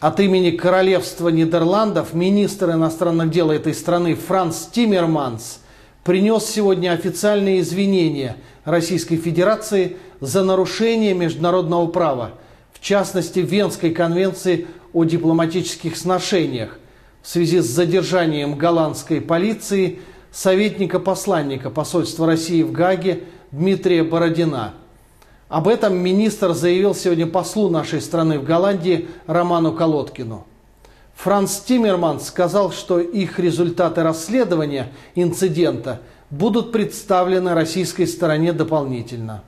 От имени Королевства Нидерландов министр иностранных дел этой страны Франц Тиммерманс принес сегодня официальные извинения Российской Федерации за нарушение международного права, в частности Венской конвенции о дипломатических сношениях. В связи с задержанием голландской полиции советника-посланника посольства России в Гаге Дмитрия Бородина – об этом министр заявил сегодня послу нашей страны в Голландии Роману Колодкину. Франц Тиммерман сказал, что их результаты расследования инцидента будут представлены российской стороне дополнительно.